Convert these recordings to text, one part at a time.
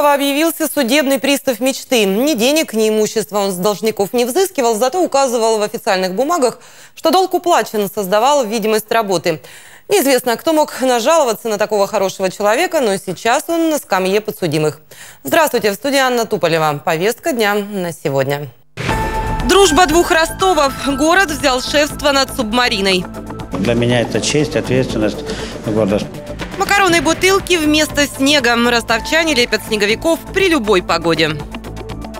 Жукова объявился судебный пристав мечты. Ни денег, ни имущества он с должников не взыскивал, зато указывал в официальных бумагах, что долг уплачен, создавал видимость работы. Неизвестно, кто мог нажаловаться на такого хорошего человека, но сейчас он на скамье подсудимых. Здравствуйте, в студии Анна Туполева. Повестка дня на сегодня. Дружба двух Ростовов. Город взял шефство над субмариной. Для меня это честь, ответственность города. Макароны бутылки вместо снега. Ростовчане лепят снеговиков при любой погоде.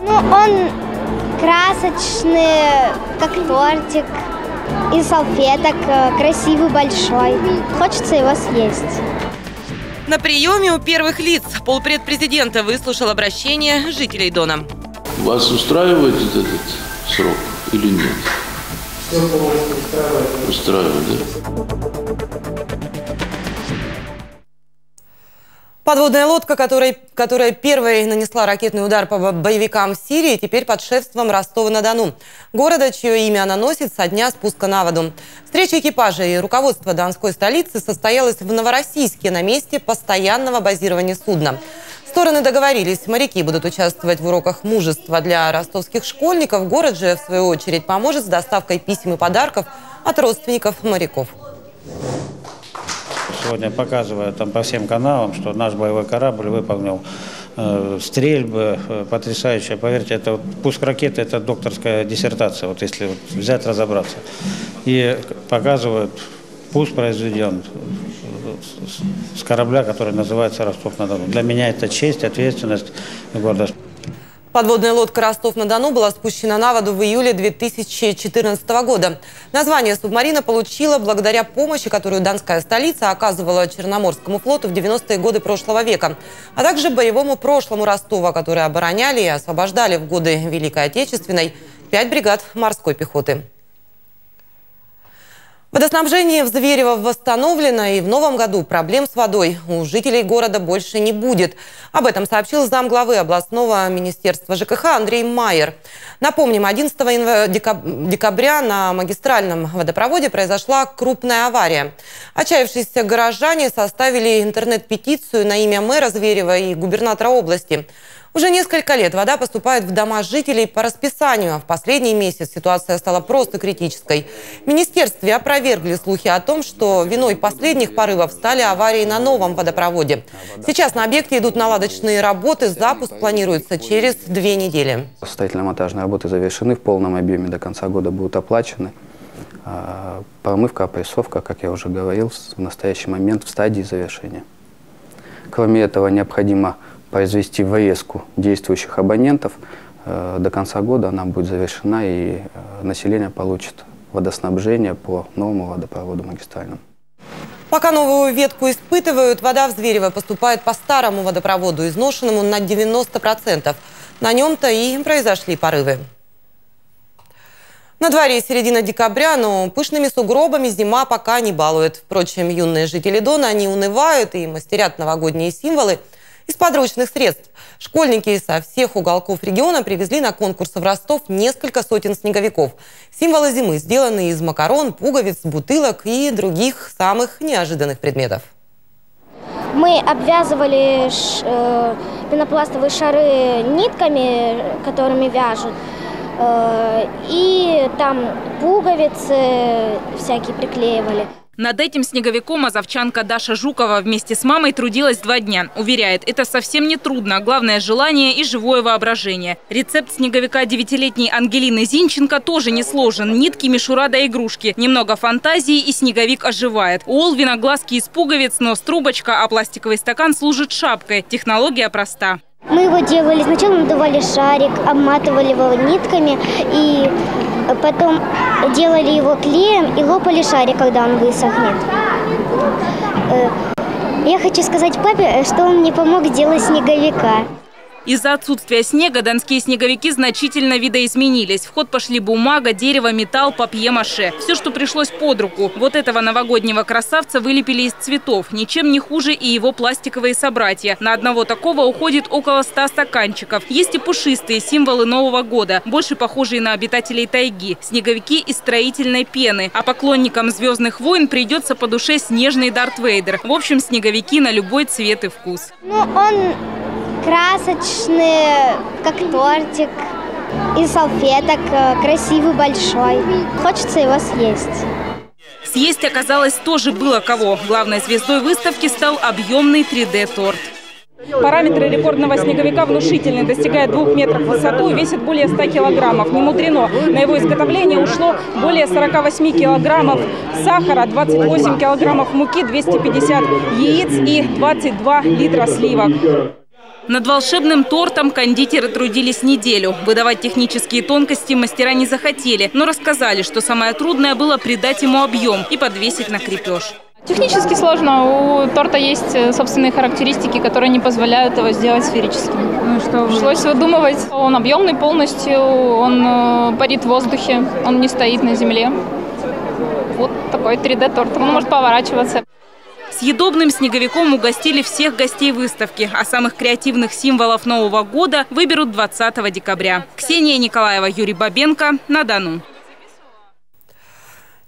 Ну, он красочный, как тортик. И салфеток э, красивый, большой. Хочется его съесть. На приеме у первых лиц полпред президента выслушал обращение жителей Дона. Вас устраивает этот срок или нет? Устраивает, да? Подводная лодка, которая, которая первой нанесла ракетный удар по боевикам в Сирии, теперь под шефством Ростова-на-Дону. Города, чье имя она носит со дня спуска на воду. Встреча экипажа и руководства Донской столицы состоялась в Новороссийске на месте постоянного базирования судна. Стороны договорились, моряки будут участвовать в уроках мужества для ростовских школьников. Город же, в свою очередь, поможет с доставкой писем и подарков от родственников моряков сегодня показывают там по всем каналам, что наш боевой корабль выполнил э, стрельбы э, потрясающие. Поверьте, это вот, пуск ракеты – это докторская диссертация, вот если вот взять, разобраться. И показывают, пуск произведен с корабля, который называется «Ростов-на-Дону». Для меня это честь, ответственность города. Подводная лодка «Ростов-на-Дону» была спущена на воду в июле 2014 года. Название субмарина получила благодаря помощи, которую донская столица оказывала Черноморскому флоту в 90-е годы прошлого века, а также боевому прошлому Ростова, которые обороняли и освобождали в годы Великой Отечественной пять бригад морской пехоты. Водоснабжение в Зверево восстановлено, и в новом году проблем с водой у жителей города больше не будет. Об этом сообщил замглавы областного министерства ЖКХ Андрей Майер. Напомним, 11 декабря на магистральном водопроводе произошла крупная авария. Отчаявшиеся горожане составили интернет-петицию на имя мэра Зверева и губернатора области – уже несколько лет вода поступает в дома жителей по расписанию, а в последний месяц ситуация стала просто критической. В министерстве опровергли слухи о том, что виной последних порывов стали аварии на новом водопроводе. Сейчас на объекте идут наладочные работы, запуск планируется через две недели. Строительно-монтажные работы завершены в полном объеме, до конца года будут оплачены. А, промывка, опрессовка, как я уже говорил, в настоящий момент в стадии завершения. Кроме этого, необходимо произвести врезку действующих абонентов. Э, до конца года она будет завершена, и э, население получит водоснабжение по новому водопроводу магистральному. Пока новую ветку испытывают, вода в Зверево поступает по старому водопроводу, изношенному на 90%. На нем-то и произошли порывы. На дворе середина декабря, но пышными сугробами зима пока не балует. Впрочем, юные жители Дона не унывают и мастерят новогодние символы – из подручных средств школьники со всех уголков региона привезли на конкурс в Ростов несколько сотен снеговиков. Символы зимы сделаны из макарон, пуговиц, бутылок и других самых неожиданных предметов. Мы обвязывали ш, э, пенопластовые шары нитками, которыми вяжут. Э, и там пуговицы всякие приклеивали. Над этим снеговиком азовчанка Даша Жукова вместе с мамой трудилась два дня. Уверяет, это совсем не трудно. Главное – желание и живое воображение. Рецепт снеговика девятилетней Ангелины Зинченко тоже не сложен. Нитки, мишура до игрушки. Немного фантазии и снеговик оживает. У Олвина глазки из пуговиц, нос трубочка, а пластиковый стакан служит шапкой. Технология проста. Мы его делали, сначала надували шарик, обматывали его нитками и потом делали его клеем и лопали шарик, когда он высохнет. Э, я хочу сказать папе, что он мне помог сделать снеговика. Из-за отсутствия снега донские снеговики значительно видоизменились. В ход пошли бумага, дерево, металл, папье-маше. Все, что пришлось под руку. Вот этого новогоднего красавца вылепили из цветов. Ничем не хуже и его пластиковые собратья. На одного такого уходит около 100 стаканчиков. Есть и пушистые символы Нового года, больше похожие на обитателей тайги. Снеговики из строительной пены. А поклонникам «Звездных войн» придется по душе снежный Дарт Вейдер. В общем, снеговики на любой цвет и вкус. Ну, он красочные, как тортик. И салфеток э, красивый, большой. Хочется его съесть. Съесть оказалось тоже было кого. Главной звездой выставки стал объемный 3D-торт. Параметры рекордного снеговика внушительные, достигает двух метров в высоту и весит более 100 килограммов. Не мудрено. На его изготовление ушло более 48 килограммов сахара, 28 килограммов муки, 250 яиц и 22 литра сливок. Над волшебным тортом кондитеры трудились неделю. Выдавать технические тонкости мастера не захотели, но рассказали, что самое трудное было придать ему объем и подвесить на крепеж. Технически сложно. У торта есть э, собственные характеристики, которые не позволяют его сделать сферическим. Ну, что Пришлось выдумывать. Он объемный полностью, он э, парит в воздухе, он не стоит на земле. Вот такой 3D-торт. Он может поворачиваться. Съедобным снеговиком угостили всех гостей выставки, а самых креативных символов Нового года выберут 20 декабря. Ксения Николаева, Юрий Бабенко. На Дону.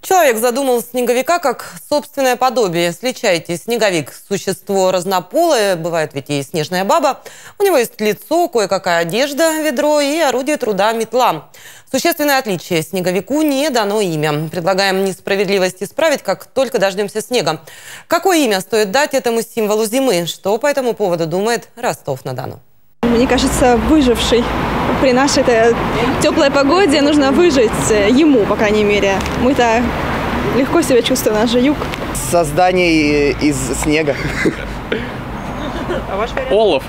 Человек задумал снеговика как собственное подобие. Сличайте, снеговик – существо разнополое, бывает ведь и снежная баба. У него есть лицо, кое-какая одежда, ведро и орудие труда – метла. Существенное отличие – снеговику не дано имя. Предлагаем несправедливость исправить, как только дождемся снега. Какое имя стоит дать этому символу зимы? Что по этому поводу думает Ростов-на-Дону? Мне кажется, выживший. При нашей теплой погоде нужно выжить э, ему, по крайней мере. Мы-то легко себя чувствуем, наш же юг. Создание из снега. А Олаф.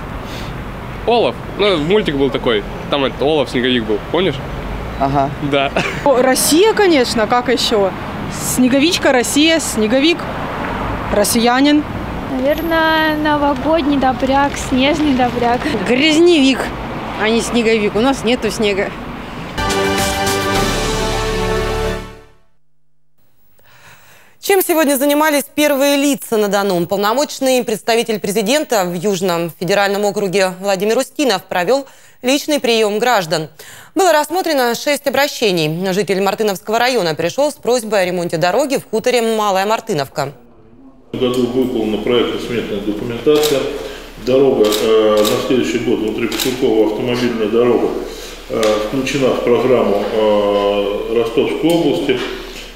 Олаф. Ну, мультик был такой. Там этот Олаф, снеговик был. Помнишь? Ага. Да. Россия, конечно, как еще? Снеговичка, Россия, снеговик, россиянин. Наверное, новогодний добряк, снежный добряк. Грязневик, а не снеговик. У нас нету снега. Чем сегодня занимались первые лица на Дону? Полномочный представитель президента в Южном федеральном округе Владимир Устинов провел личный прием граждан. Было рассмотрено шесть обращений. Житель Мартыновского района пришел с просьбой о ремонте дороги в хуторе Малая Мартыновка году выполнена проектно-сметная документация. Дорога э, на следующий год, внутрипоселковая автомобильная дорога, э, включена в программу э, Ростовской области.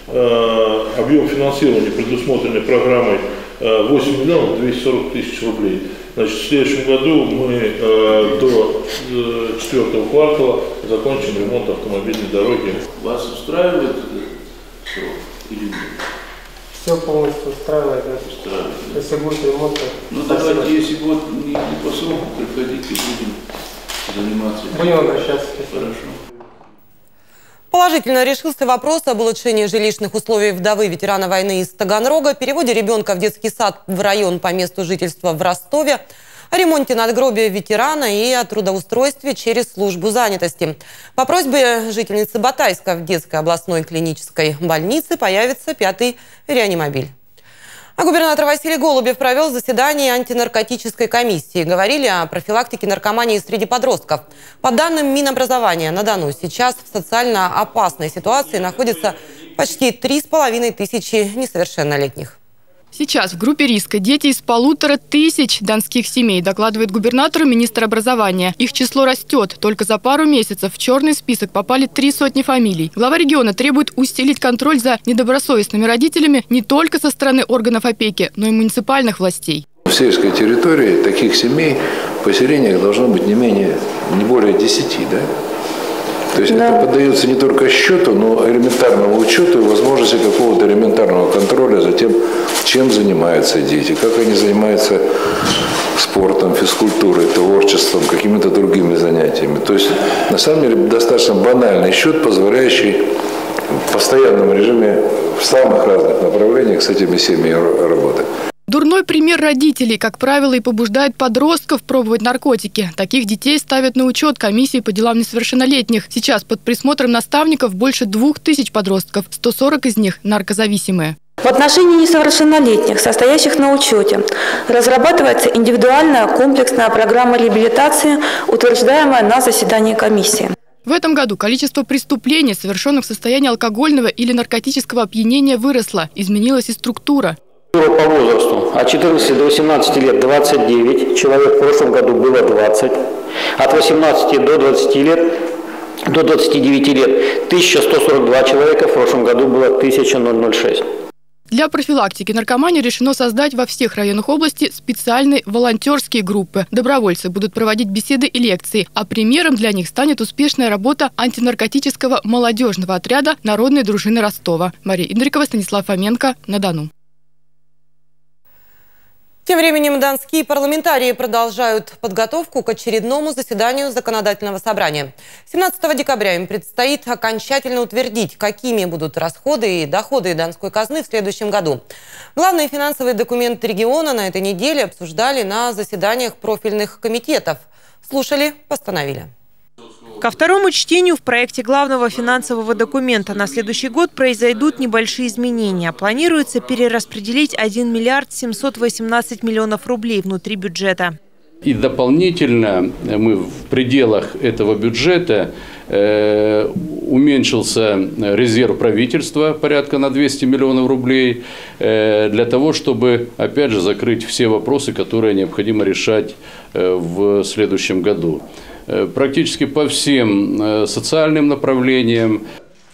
Э, объем финансирования, предусмотренный программой, э, 8 миллионов 240 тысяч рублей. Значит, в следующем году мы э, до э, четвертого квартала закончим ремонт автомобильной дороги. Вас устраивает срок или нет? Все полностью устраивает. Да? Устраивает. Если будет ремонт, Ну давайте, если вот не, не по сроку приходите, будем заниматься. Будем обращаться. Хорошо. Положительно решился вопрос об улучшении жилищных условий вдовы ветерана войны из Таганрога, переводе ребенка в детский сад в район по месту жительства в Ростове, о ремонте надгробия ветерана и о трудоустройстве через службу занятости. По просьбе жительницы Батайска в детской областной клинической больнице появится пятый реанимобиль. А губернатор Василий Голубев провел заседание антинаркотической комиссии. Говорили о профилактике наркомании среди подростков. По данным Минобразования, на Дону сейчас в социально опасной ситуации находится почти три с половиной тысячи несовершеннолетних. Сейчас в группе риска дети из полутора тысяч донских семей, докладывает губернатору министр образования. Их число растет. Только за пару месяцев в черный список попали три сотни фамилий. Глава региона требует усилить контроль за недобросовестными родителями не только со стороны органов опеки, но и муниципальных властей. В сельской территории таких семей поселениях должно быть не менее, не более 10, да? То есть да. это поддается не только счету, но элементарному учету и возможности какого-то элементарного контроля за тем, чем занимаются дети, как они занимаются спортом, физкультурой, творчеством, какими-то другими занятиями. То есть на самом деле достаточно банальный счет, позволяющий в постоянном режиме в самых разных направлениях с этими семьями работать. Дурной пример родителей, как правило, и побуждает подростков пробовать наркотики. Таких детей ставят на учет комиссии по делам несовершеннолетних. Сейчас под присмотром наставников больше двух тысяч подростков, 140 из них наркозависимые. В отношении несовершеннолетних, состоящих на учете, разрабатывается индивидуальная комплексная программа реабилитации, утверждаемая на заседании комиссии. В этом году количество преступлений, совершенных в состоянии алкогольного или наркотического опьянения, выросло. Изменилась и структура. По возрасту от 14 до 18 лет 29 человек, в прошлом году было 20. От 18 до 20 лет до 29 лет 1142 человека, в прошлом году было 1006. Для профилактики наркомании решено создать во всех районах области специальные волонтерские группы. Добровольцы будут проводить беседы и лекции, а примером для них станет успешная работа антинаркотического молодежного отряда Народной дружины Ростова. Мария Индрикова, Станислав Фоменко, на Дону. Тем временем донские парламентарии продолжают подготовку к очередному заседанию законодательного собрания. 17 декабря им предстоит окончательно утвердить, какими будут расходы и доходы Донской казны в следующем году. Главные финансовые документы региона на этой неделе обсуждали на заседаниях профильных комитетов. Слушали, постановили. Ко второму чтению в проекте главного финансового документа на следующий год произойдут небольшие изменения. Планируется перераспределить 1 миллиард 718 миллионов рублей внутри бюджета. И дополнительно мы в пределах этого бюджета э, уменьшился резерв правительства порядка на 200 миллионов рублей э, для того, чтобы, опять же, закрыть все вопросы, которые необходимо решать э, в следующем году. Э, практически по всем э, социальным направлениям.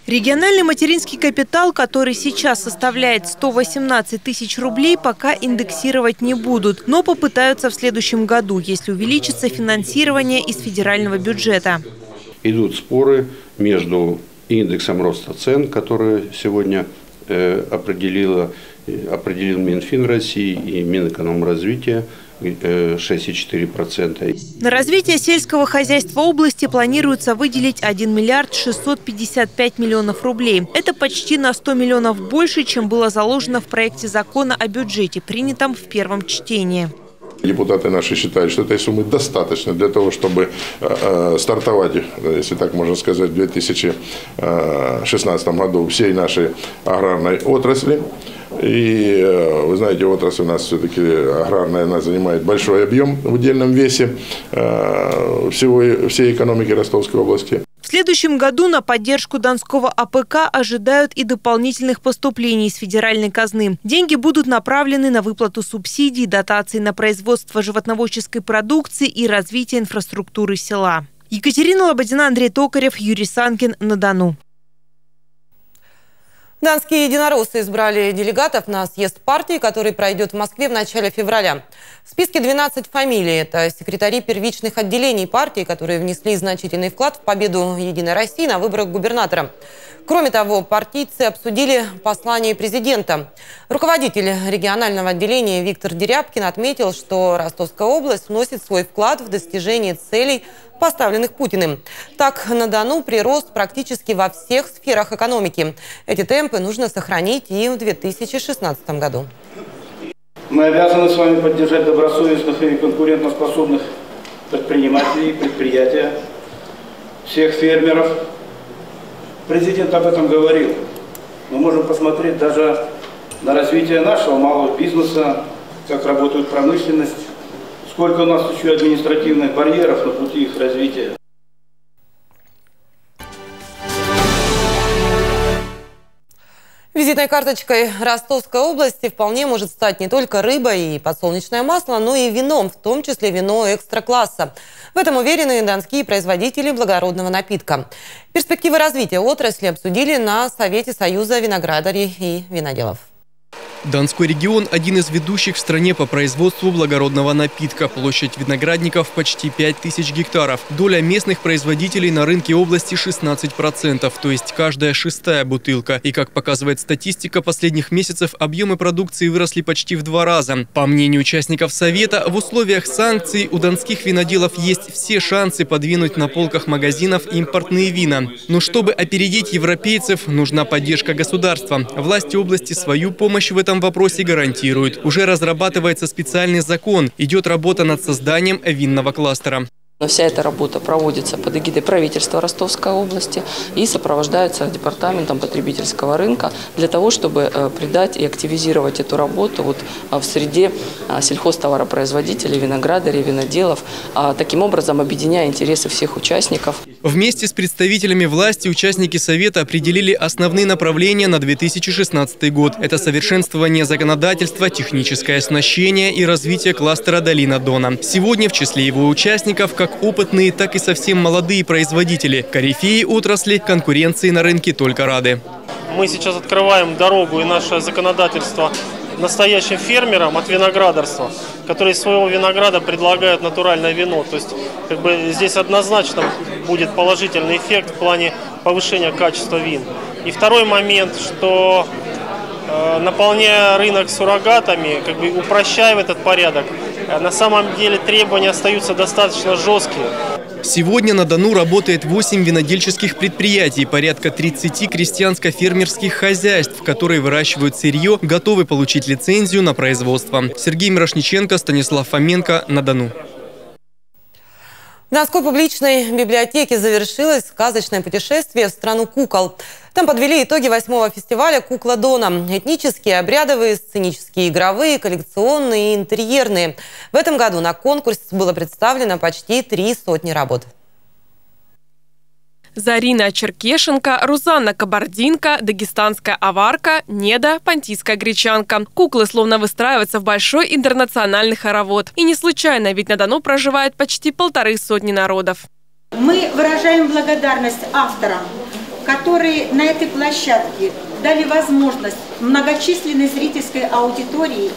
Региональный материнский капитал, который сейчас составляет 118 тысяч рублей, пока индексировать не будут, но попытаются в следующем году, если увеличится финансирование из федерального бюджета. Идут споры между индексом роста цен, который сегодня э, определила, определил Минфин России и Минэкономразвития, 6,4%. На развитие сельского хозяйства области планируется выделить 1 миллиард 655 миллионов рублей. Это почти на 100 миллионов больше, чем было заложено в проекте закона о бюджете, принятом в первом чтении. Депутаты наши считают, что этой суммы достаточно для того, чтобы э, э стартовать, если так можно сказать, в 2016 году всей нашей аграрной отрасли. И э, вы знаете, отрасль у нас все-таки аграрная, она занимает большой объем в удельном весе э, всего, всей экономики Ростовской области. В следующем году на поддержку Донского АПК ожидают и дополнительных поступлений из федеральной казны. Деньги будут направлены на выплату субсидий, дотаций на производство животноводческой продукции и развитие инфраструктуры села. Екатерина Лободина, Андрей Токарев, Юрий Санкин на Дону. Данские единороссы избрали делегатов на съезд партии, который пройдет в Москве в начале февраля. В списке 12 фамилий. Это секретари первичных отделений партии, которые внесли значительный вклад в победу «Единой России» на выборах губернатора. Кроме того, партийцы обсудили послание президента. Руководитель регионального отделения Виктор Дерябкин отметил, что Ростовская область вносит свой вклад в достижение целей, поставленных Путиным. Так, на Дону прирост практически во всех сферах экономики. Эти темпы нужно сохранить и в 2016 году. Мы обязаны с вами поддержать добросовестных и конкурентоспособных предпринимателей, предприятия, всех фермеров, Президент об этом говорил. Мы можем посмотреть даже на развитие нашего малого бизнеса, как работает промышленность, сколько у нас еще административных барьеров на пути их развития. Визитной карточкой Ростовской области вполне может стать не только рыба и подсолнечное масло, но и вином, в том числе вино экстра-класса. В этом уверены донские производители благородного напитка. Перспективы развития отрасли обсудили на Совете Союза виноградарей и виноделов. Донской регион – один из ведущих в стране по производству благородного напитка. Площадь виноградников – почти 5 тысяч гектаров. Доля местных производителей на рынке области – 16%, то есть каждая шестая бутылка. И, как показывает статистика последних месяцев, объемы продукции выросли почти в два раза. По мнению участников Совета, в условиях санкций у донских виноделов есть все шансы подвинуть на полках магазинов импортные вина. Но чтобы опередить европейцев, нужна поддержка государства. Власти области свою помощь в этом этом вопросе гарантируют. Уже разрабатывается специальный закон. Идет работа над созданием винного кластера. Вся эта работа проводится под эгидой правительства Ростовской области и сопровождается департаментом потребительского рынка для того, чтобы э, придать и активизировать эту работу вот а, в среде а, сельхозтоваропроизводителей, виноградарей, виноделов, а, таким образом объединяя интересы всех участников. Вместе с представителями власти участники Совета определили основные направления на 2016 год. Это совершенствование законодательства, техническое оснащение и развитие кластера Долина Дона. Сегодня в числе его участников как опытные, так и совсем молодые производители. Корифеи отрасли конкуренции на рынке только рады. Мы сейчас открываем дорогу и наше законодательство настоящим фермерам от виноградарства, которые из своего винограда предлагают натуральное вино. То есть как бы здесь однозначно будет положительный эффект в плане повышения качества вин. И второй момент, что наполняя рынок суррогатами, как бы упрощая этот порядок, э, на самом деле требования остаются достаточно жесткие. Сегодня на Дону работает 8 винодельческих предприятий, порядка 30 крестьянско-фермерских хозяйств, которые выращивают сырье, готовы получить лицензию на производство. Сергей Мирошниченко, Станислав Фоменко на Дону. Донской публичной библиотеке завершилось сказочное путешествие в страну кукол. Там подвели итоги восьмого фестиваля «Кукла Дона». Этнические, обрядовые, сценические, игровые, коллекционные и интерьерные. В этом году на конкурс было представлено почти три сотни работ. Зарина Черкешенко, Рузанна Кабардинка, дагестанская аварка, Неда, понтийская гречанка. Куклы словно выстраиваются в большой интернациональный хоровод. И не случайно, ведь на Дону проживает почти полторы сотни народов. Мы выражаем благодарность авторам, которые на этой площадке дали возможность многочисленной зрительской аудитории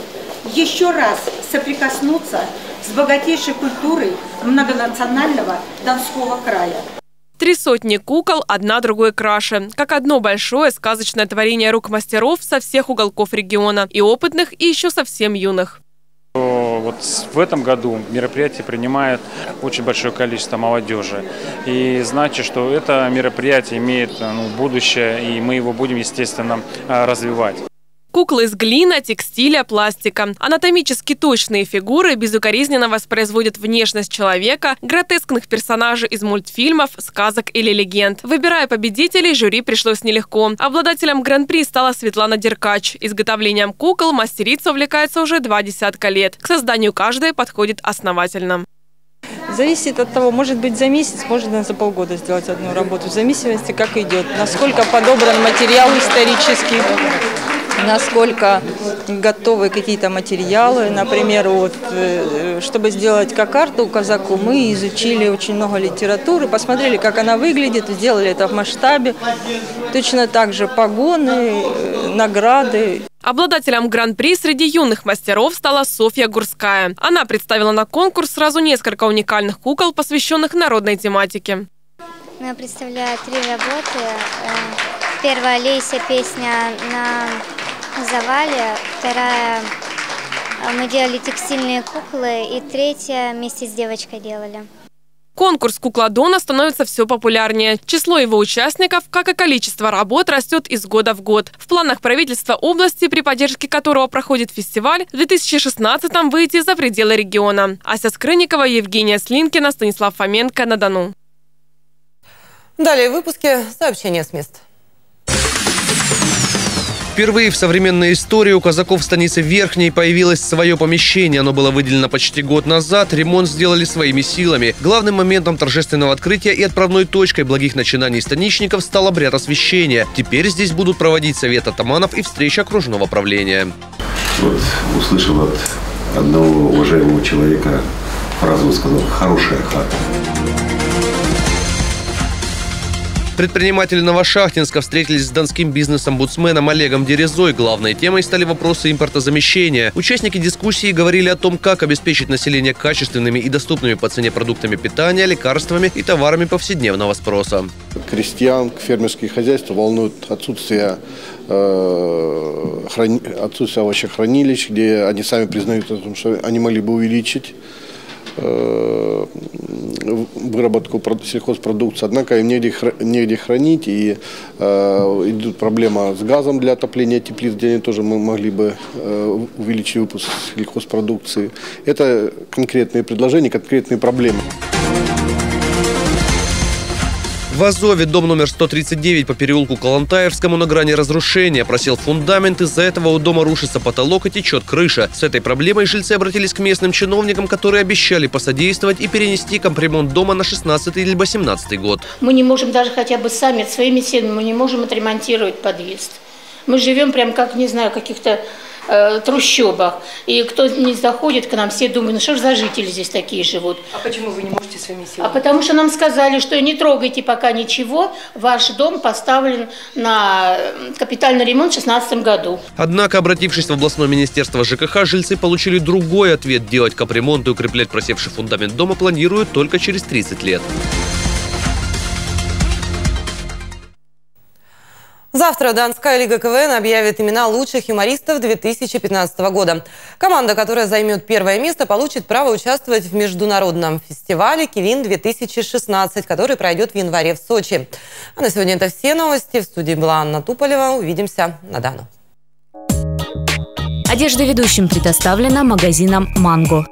еще раз соприкоснуться с богатейшей культурой многонационального Донского края. Три сотни кукол, одна другой краше. Как одно большое сказочное творение рук мастеров со всех уголков региона. И опытных, и еще совсем юных. Вот в этом году мероприятие принимает очень большое количество молодежи. И значит, что это мероприятие имеет ну, будущее, и мы его будем, естественно, развивать. Куклы из глины, текстиля, пластика. Анатомически точные фигуры безукоризненно воспроизводят внешность человека, гротескных персонажей из мультфильмов, сказок или легенд. Выбирая победителей, жюри пришлось нелегко. Обладателем гран-при стала Светлана Деркач. Изготовлением кукол мастерица увлекается уже два десятка лет. К созданию каждой подходит основательно. Зависит от того, может быть за месяц, можно за полгода сделать одну работу, в зависимости как идет, насколько подобран материал исторический насколько готовы какие-то материалы. Например, вот, э, чтобы сделать кокарту казаку, мы изучили очень много литературы, посмотрели, как она выглядит, сделали это в масштабе. Точно так же погоны, э, награды. Обладателем гран-при среди юных мастеров стала Софья Гурская. Она представила на конкурс сразу несколько уникальных кукол, посвященных народной тематике. Я представляю три работы. Э, первая Лейся песня на завале, вторая мы делали текстильные куклы, и третья вместе с девочкой делали. Конкурс «Кукла Дона» становится все популярнее. Число его участников, как и количество работ, растет из года в год. В планах правительства области, при поддержке которого проходит фестиваль, в 2016-м выйти за пределы региона. Ася Скрынникова, Евгения Слинкина, Станислав Фоменко на Дону. Далее в выпуске сообщения с мест. Впервые в современной истории у казаков станицы Верхней появилось свое помещение. Оно было выделено почти год назад. Ремонт сделали своими силами. Главным моментом торжественного открытия и отправной точкой благих начинаний станичников стал обряд освящения. Теперь здесь будут проводить совет атаманов и встреча окружного правления. Вот услышал от одного уважаемого человека фразу, он сказал «хорошая хата». Предприниматели Новошахтинска встретились с донским бизнес-омбудсменом Олегом Дерезой. Главной темой стали вопросы импортозамещения. Участники дискуссии говорили о том, как обеспечить население качественными и доступными по цене продуктами питания, лекарствами и товарами повседневного спроса. Крестьян, фермерские хозяйства волнуют отсутствие э, храни, отсутствие овощехранилищ, где они сами признают, что они могли бы увеличить выработку сельхозпродукции, однако им негде, негде хранить, и э, идет проблема с газом для отопления теплиц, где они тоже мы могли бы э, увеличить выпуск сельхозпродукции. Это конкретные предложения, конкретные проблемы. В Азове дом номер 139 по переулку Калантаевскому на грани разрушения. Просел фундамент, из-за этого у дома рушится потолок и течет крыша. С этой проблемой жильцы обратились к местным чиновникам, которые обещали посодействовать и перенести капремонт дома на 16 или 18 год. Мы не можем даже хотя бы сами, своими силами, мы не можем отремонтировать подъезд. Мы живем прям как, не знаю, каких-то э, трущобах. И кто не заходит к нам, все думают, ну что же за жители здесь такие живут. А почему вы не можете своими силами? А потому что нам сказали, что не трогайте пока ничего, ваш дом поставлен на капитальный ремонт в 2016 году. Однако, обратившись в областное министерство ЖКХ, жильцы получили другой ответ. Делать капремонт и укреплять просевший фундамент дома планируют только через 30 лет. Завтра Донская лига КВН объявит имена лучших юмористов 2015 года. Команда, которая займет первое место, получит право участвовать в международном фестивале «Кивин-2016», который пройдет в январе в Сочи. А на сегодня это все новости. В студии была Анна Туполева. Увидимся на Дану. Одежда ведущим предоставлена магазином «Манго».